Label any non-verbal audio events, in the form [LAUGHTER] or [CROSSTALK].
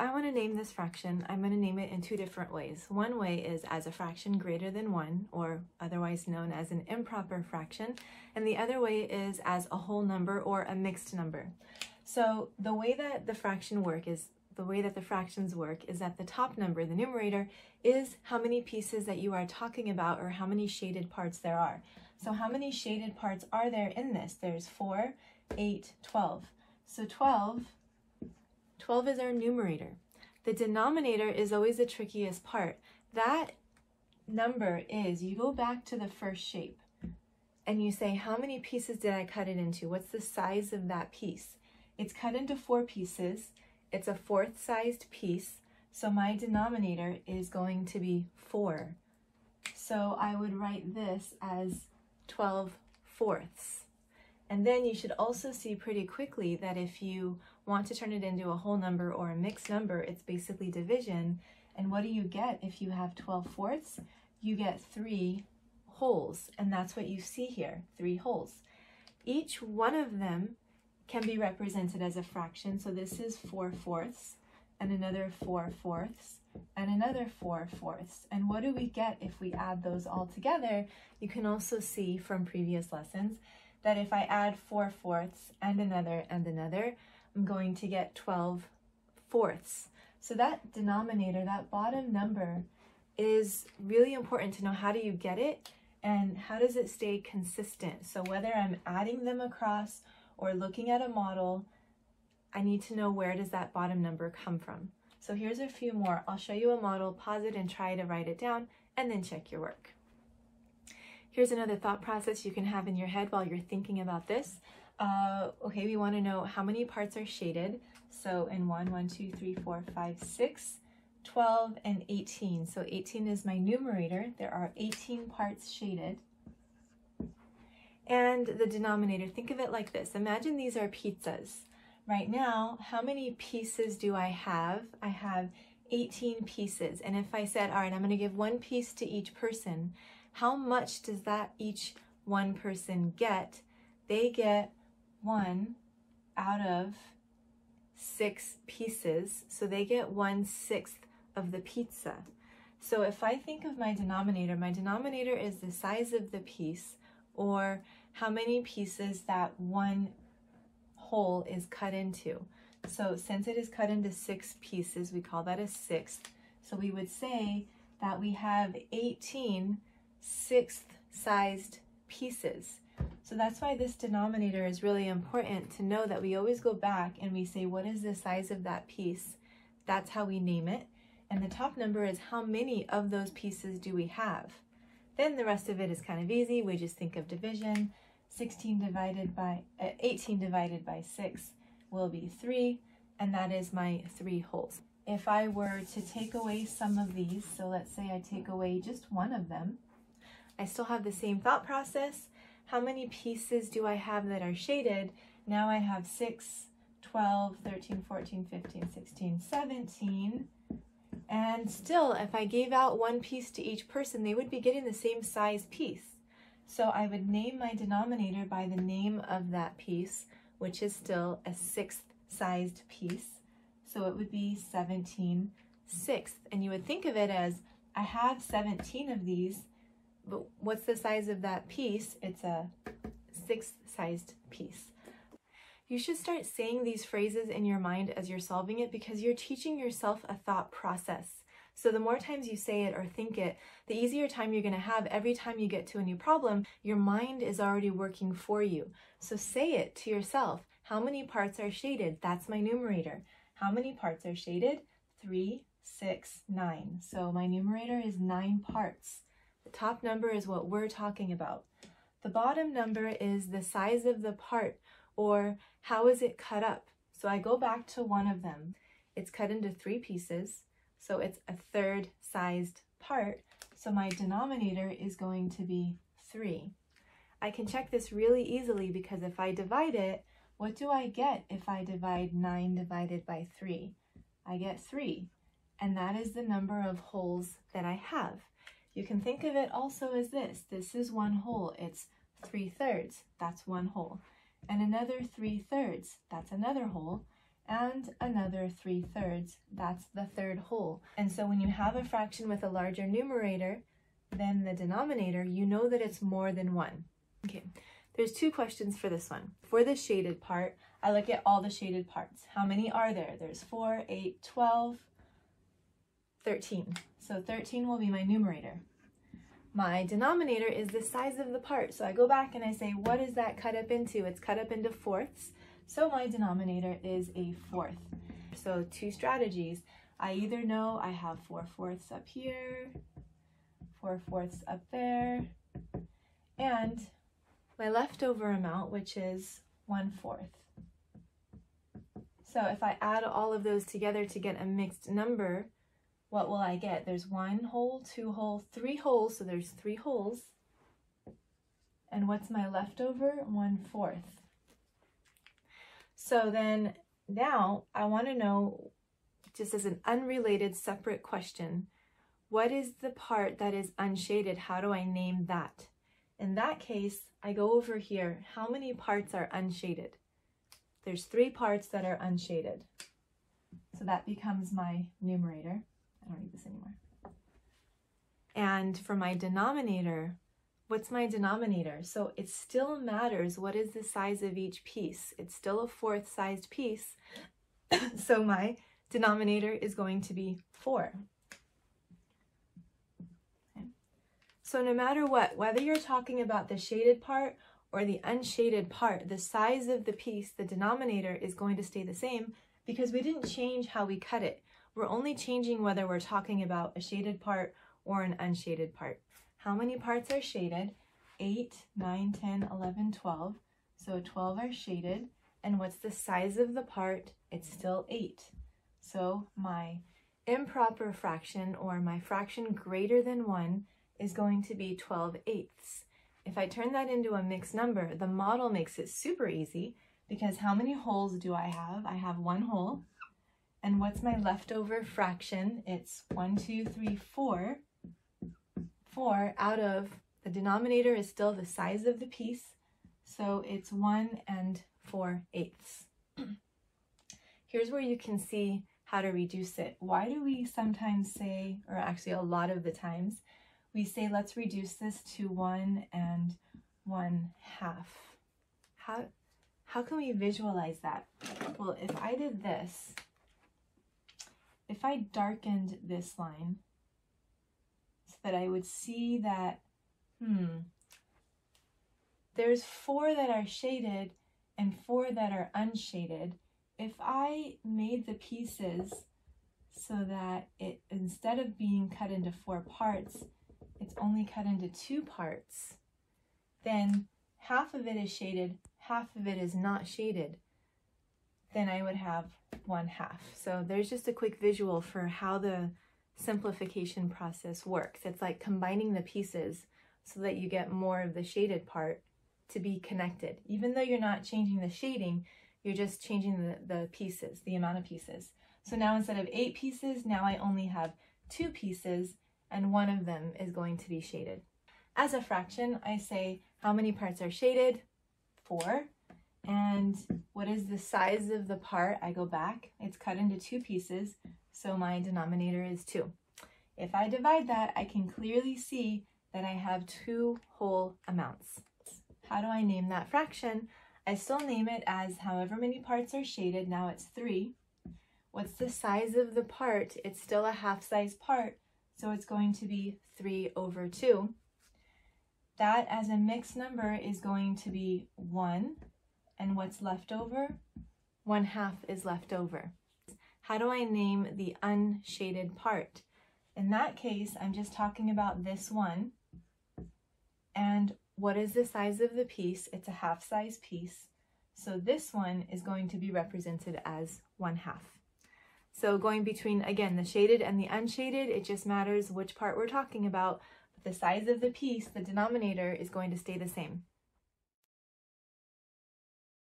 I want to name this fraction, I'm going to name it in two different ways. One way is as a fraction greater than 1, or otherwise known as an improper fraction, and the other way is as a whole number or a mixed number. So the way that the fraction work is the way that the fractions work is that the top number, the numerator, is how many pieces that you are talking about or how many shaded parts there are. So how many shaded parts are there in this? There's 4, 8, 12. So 12 12 is our numerator. The denominator is always the trickiest part. That number is, you go back to the first shape and you say, how many pieces did I cut it into? What's the size of that piece? It's cut into four pieces. It's a fourth sized piece. So my denominator is going to be four. So I would write this as 12 fourths. And then you should also see pretty quickly that if you want to turn it into a whole number or a mixed number, it's basically division. And what do you get if you have 12 fourths? You get three wholes, and that's what you see here, three wholes. Each one of them can be represented as a fraction. So this is 4 fourths, and another 4 fourths, and another 4 fourths. And what do we get if we add those all together? You can also see from previous lessons that if I add 4 fourths and another and another, I'm going to get 12 fourths. So that denominator, that bottom number, is really important to know how do you get it and how does it stay consistent. So whether I'm adding them across or looking at a model, I need to know where does that bottom number come from. So here's a few more. I'll show you a model, pause it and try to write it down, and then check your work. Here's another thought process you can have in your head while you're thinking about this. Uh, okay, we want to know how many parts are shaded. So in 1, 1, 2, 3, 4, 5, 6, 12, and 18. So 18 is my numerator. There are 18 parts shaded. And the denominator, think of it like this. Imagine these are pizzas. Right now, how many pieces do I have? I have 18 pieces. And if I said, all right, I'm going to give one piece to each person, how much does that each one person get? They get one out of six pieces, so they get one sixth of the pizza. So if I think of my denominator, my denominator is the size of the piece or how many pieces that one whole is cut into. So since it is cut into six pieces, we call that a sixth. So we would say that we have 18 sixth sized pieces. So that's why this denominator is really important to know that we always go back and we say, what is the size of that piece? That's how we name it. And the top number is how many of those pieces do we have? Then the rest of it is kind of easy. We just think of division. 16 divided by, uh, 18 divided by 6 will be 3, and that is my three wholes. If I were to take away some of these, so let's say I take away just one of them, I still have the same thought process, how many pieces do I have that are shaded? Now I have 6, 12, 13, 14, 15, 16, 17. And still, if I gave out one piece to each person, they would be getting the same size piece. So I would name my denominator by the name of that piece, which is still a sixth sized piece. So it would be 17 sixths. And you would think of it as, I have 17 of these, but what's the size of that piece? It's a sixth sized piece. You should start saying these phrases in your mind as you're solving it because you're teaching yourself a thought process. So the more times you say it or think it, the easier time you're going to have every time you get to a new problem. Your mind is already working for you. So say it to yourself. How many parts are shaded? That's my numerator. How many parts are shaded? Three, six, nine. So my numerator is nine parts. Top number is what we're talking about. The bottom number is the size of the part or how is it cut up. So I go back to one of them. It's cut into three pieces, so it's a third sized part. So my denominator is going to be 3. I can check this really easily because if I divide it, what do I get if I divide 9 divided by 3? I get 3, and that is the number of wholes that I have. You can think of it also as this. This is one whole. It's 3 thirds. That's one whole. And another 3 thirds. That's another whole. and another 3 thirds. That's the third whole. And so when you have a fraction with a larger numerator than the denominator, you know that it's more than 1. Okay, there's two questions for this one. For the shaded part, I look at all the shaded parts. How many are there? There's 4, 8, 12, 13. So 13 will be my numerator. My denominator is the size of the part. So I go back and I say, what is that cut up into? It's cut up into fourths. So my denominator is a fourth. So two strategies. I either know I have four fourths up here, four fourths up there, and my leftover amount, which is one fourth. So if I add all of those together to get a mixed number, what will I get? There's one whole, two whole, three wholes, so there's three wholes. And what's my leftover? One fourth. So then now I want to know, just as an unrelated separate question, what is the part that is unshaded? How do I name that? In that case, I go over here. How many parts are unshaded? There's three parts that are unshaded. So that becomes my numerator. Don't need this anymore. And for my denominator, what's my denominator? So it still matters what is the size of each piece. It's still a fourth sized piece. [COUGHS] so my denominator is going to be 4. Okay. So no matter what, whether you're talking about the shaded part or the unshaded part, the size of the piece, the denominator is going to stay the same because we didn't change how we cut it. We're only changing whether we're talking about a shaded part or an unshaded part. How many parts are shaded? 8, 9, 10, 11, 12. So 12 are shaded. And what's the size of the part? It's still 8. So my improper fraction or my fraction greater than 1 is going to be 12 eighths. If I turn that into a mixed number, the model makes it super easy because how many wholes do I have? I have one whole. And what's my leftover fraction? It's one, two, three, four. Four out of, the denominator is still the size of the piece, so it's one and four eighths. [CLEARS THROAT] Here's where you can see how to reduce it. Why do we sometimes say, or actually a lot of the times, we say, let's reduce this to one and one half. How, how can we visualize that? Well, if I did this, if I darkened this line so that I would see that, hmm, there's four that are shaded and four that are unshaded. If I made the pieces so that it, instead of being cut into four parts, it's only cut into two parts, then half of it is shaded, half of it is not shaded, then I would have one half. So there's just a quick visual for how the simplification process works. It's like combining the pieces so that you get more of the shaded part to be connected. Even though you're not changing the shading, you're just changing the, the pieces, the amount of pieces. So now instead of eight pieces, now I only have two pieces and one of them is going to be shaded. As a fraction, I say how many parts are shaded? Four. And what is the size of the part? I go back. It's cut into two pieces, so my denominator is 2. If I divide that, I can clearly see that I have two whole amounts. How do I name that fraction? I still name it as however many parts are shaded. Now it's 3. What's the size of the part? It's still a half-size part, so it's going to be 3 over 2. That as a mixed number is going to be 1. And what's left over? 1 half is left over. How do I name the unshaded part? In that case, I'm just talking about this one. And what is the size of the piece? It's a half size piece. So this one is going to be represented as 1 half. So going between, again, the shaded and the unshaded, it just matters which part we're talking about. But the size of the piece, the denominator, is going to stay the same.